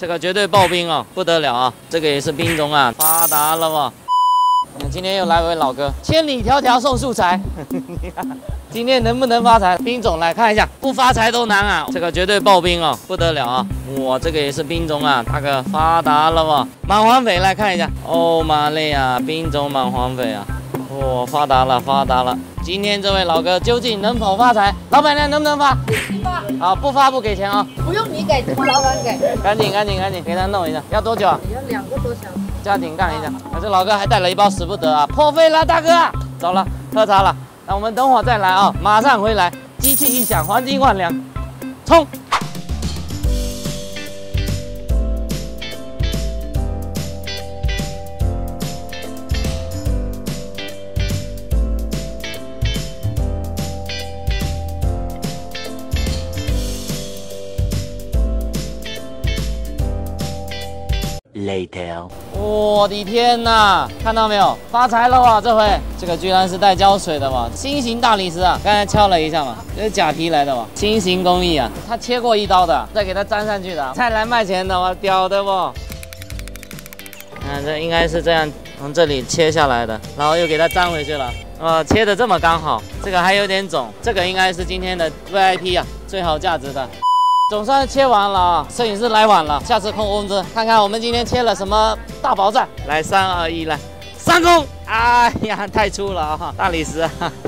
这个绝对爆兵哦，不得了啊！这个也是兵种啊，发达了吧？今天又来位老哥，千里迢迢送素材。今天能不能发财？兵种来看一下，不发财都难啊！这个绝对爆兵哦，不得了啊！哇，这个也是兵种啊，大哥发达了吧？满黄匪来看一下，哦妈嘞呀，兵种满黄匪啊！哇，发达了，发达了！今天这位老哥究竟能否发财？老板娘能不能发？发，好，不发不给钱啊！不用你给，老板给。赶紧赶紧赶紧给他弄一下，要多久啊？要两个多小时。加紧干一下！啊，这老哥还带了一包使不得啊，破费了，大哥！走了，喝茶了。那我们等会儿再来啊，马上回来。机器一响，黄金万两，冲！Later，我的天呐，看到没有，发财了哇！这回这个居然是带胶水的嘛，新型大理石啊，刚才敲了一下嘛，这是假皮来的嘛，新型工艺啊，他切过一刀的，再给它粘上去的，再来卖钱的哇，屌的不？看这应该是这样从这里切下来的，然后又给它粘回去了，哇，切的这么刚好，这个还有点肿，这个应该是今天的 VIP 啊，最好价值的。总算切完了啊！摄影师来晚了，下次扣工资。看看我们今天切了什么大宝藏。来，三二一，来，上工！哎呀，太粗了啊！大理石，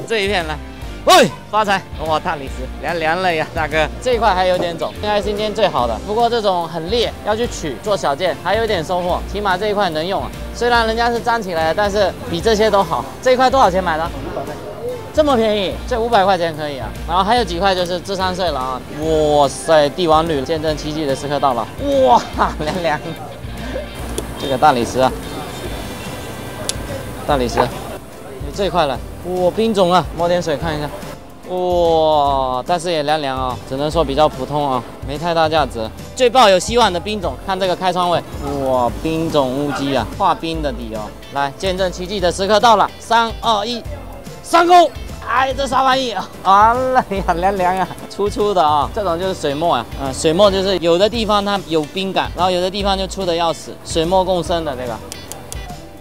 这一片来，喂，发财！哇，大理石凉凉了呀，大哥，这一块还有点肿，应该是今天最好的。不过这种很裂，要去取做小件，还有点收获。起码这一块能用啊，虽然人家是粘起来的，但是比这些都好。这一块多少钱买的？五百块这么便宜，这五百块钱可以啊。然后还有几块就是智商税了啊！哇塞，帝王绿，见证奇迹的时刻到了！哇，凉凉。这个大理石啊，大理石，有这一块了。哇，冰种啊，摸点水看一下。哇，但是也凉凉啊，只能说比较普通啊，没太大价值。最抱有希望的冰种，看这个开窗位。哇，冰种乌鸡啊，化冰的底哦。来，见证奇迹的时刻到了，三二一。上钩，哎，这啥玩意啊？完了呀，凉凉呀，粗粗的啊，这种就是水墨啊，嗯，水墨就是有的地方它有冰感，然后有的地方就粗的要死，水墨共生的这个。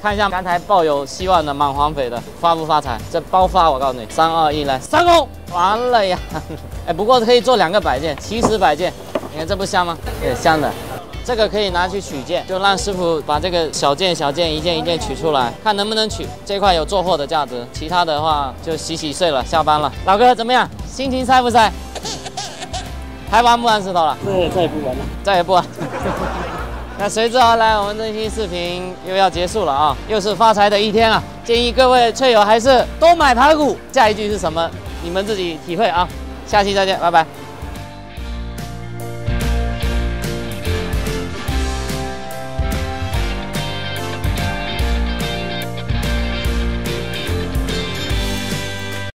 看一下刚才抱有希望的满黄匪的发不发财？这包发，我告诉你，三二一来上工，完了呀，哎，不过可以做两个摆件，奇石摆件，你看这不香吗？对，香的。这个可以拿去取件，就让师傅把这个小件小件一件一件取出来，看能不能取。这块有做货的价值，其他的话就洗洗睡了，下班了。老哥怎么样？心情塞不塞？还玩不玩石头了？对，再也不玩了，再也不玩。那随之而来，我们这期视频又要结束了啊，又是发财的一天啊！建议各位翠友还是多买排骨。下一句是什么？你们自己体会啊。下期再见，拜拜。